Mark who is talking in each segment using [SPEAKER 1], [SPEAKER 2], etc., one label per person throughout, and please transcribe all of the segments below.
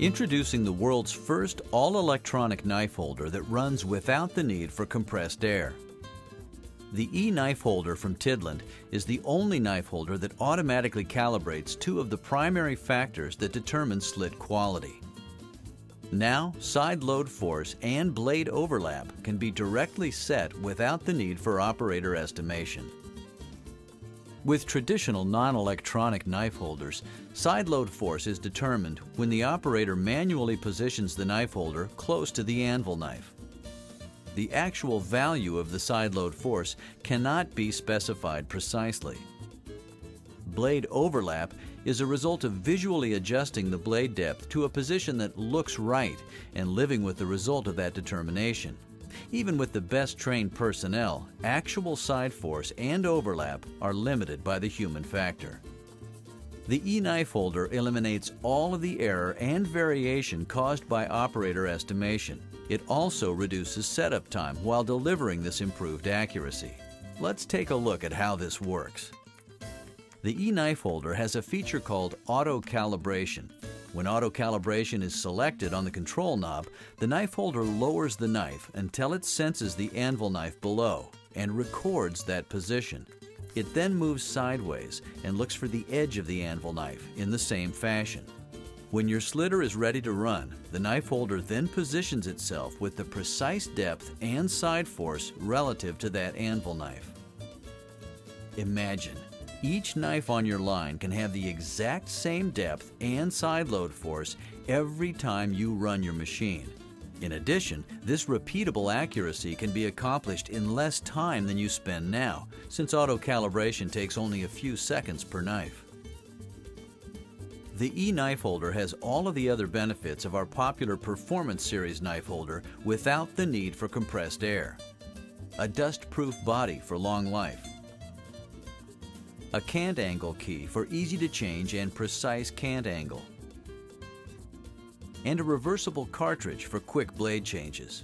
[SPEAKER 1] Introducing the world's first all-electronic knife holder that runs without the need for compressed air. The e-knife holder from Tidland is the only knife holder that automatically calibrates two of the primary factors that determine slit quality. Now, side load force and blade overlap can be directly set without the need for operator estimation. With traditional non-electronic knife holders, side load force is determined when the operator manually positions the knife holder close to the anvil knife. The actual value of the side load force cannot be specified precisely. Blade overlap is a result of visually adjusting the blade depth to a position that looks right and living with the result of that determination. Even with the best trained personnel, actual side force and overlap are limited by the human factor. The e-knife holder eliminates all of the error and variation caused by operator estimation. It also reduces setup time while delivering this improved accuracy. Let's take a look at how this works. The e-knife holder has a feature called auto calibration. When auto calibration is selected on the control knob, the knife holder lowers the knife until it senses the anvil knife below and records that position. It then moves sideways and looks for the edge of the anvil knife in the same fashion. When your slitter is ready to run, the knife holder then positions itself with the precise depth and side force relative to that anvil knife. Imagine each knife on your line can have the exact same depth and side load force every time you run your machine. In addition, this repeatable accuracy can be accomplished in less time than you spend now, since auto calibration takes only a few seconds per knife. The e-knife holder has all of the other benefits of our popular Performance Series knife holder without the need for compressed air. A dust-proof body for long life, a cant angle key for easy to change and precise cant angle, and a reversible cartridge for quick blade changes.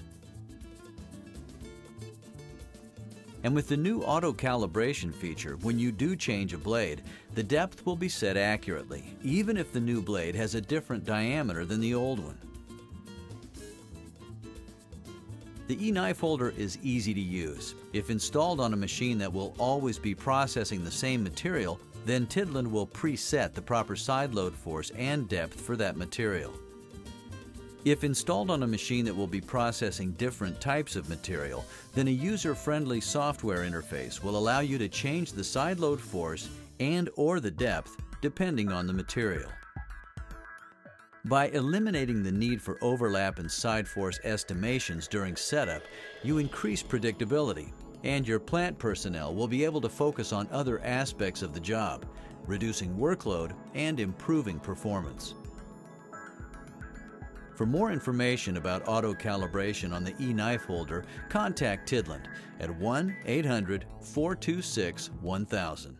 [SPEAKER 1] And with the new auto calibration feature, when you do change a blade, the depth will be set accurately, even if the new blade has a different diameter than the old one. The e-knife holder is easy to use. If installed on a machine that will always be processing the same material, then Tidland will preset the proper side load force and depth for that material. If installed on a machine that will be processing different types of material, then a user-friendly software interface will allow you to change the side load force and or the depth depending on the material. By eliminating the need for overlap and side force estimations during setup, you increase predictability, and your plant personnel will be able to focus on other aspects of the job, reducing workload and improving performance. For more information about auto calibration on the e-knife holder, contact Tidland at 1-800-426-1000.